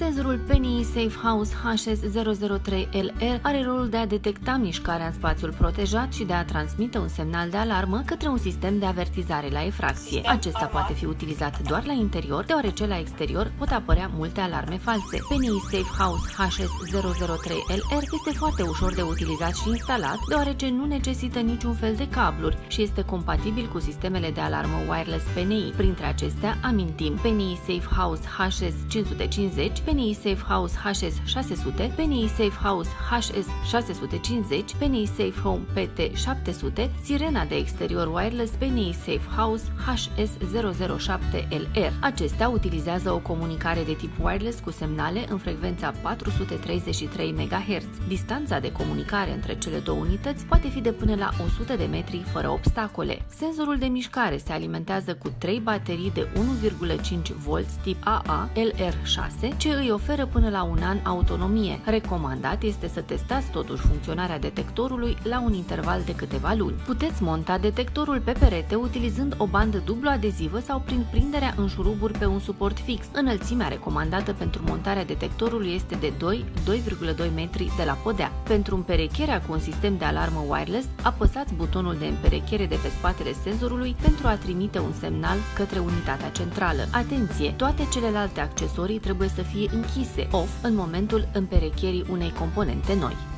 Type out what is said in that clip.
Senzorul PNI Safe House HS003LR are rolul de a detecta mișcarea în spațiul protejat și de a transmite un semnal de alarmă către un sistem de avertizare la efracție. Acesta poate fi utilizat doar la interior, deoarece la exterior pot apărea multe alarme false. PNI Safe House HS003LR este foarte ușor de utilizat și instalat, deoarece nu necesită niciun fel de cabluri și este compatibil cu sistemele de alarmă wireless PNI. Printre acestea amintim PNI Safe House HS550, PNI Safe House HS600, PNI Safe House HS650, PNI Safe Home PT700, sirena de exterior wireless PNI Safe House HS007LR. Acestea utilizează o comunicare de tip wireless cu semnale în frecvența 433 MHz. Distanța de comunicare între cele două unități poate fi de până la 100 de metri fără obstacole. Senzorul de mișcare se alimentează cu 3 baterii de 1,5 V tip AA LR6, ce îi oferă până la un an autonomie. Recomandat este să testați totuși funcționarea detectorului la un interval de câteva luni. Puteți monta detectorul pe perete utilizând o bandă dublu adezivă sau prin prinderea în șuruburi pe un suport fix. Înălțimea recomandată pentru montarea detectorului este de 2-2,2 metri de la podea. Pentru împerecherea cu un sistem de alarmă wireless, apăsați butonul de împerechere de pe spatele senzorului pentru a trimite un semnal către unitatea centrală. Atenție! Toate celelalte accesorii trebuie să fie închise, off, în momentul împerecherii unei componente noi.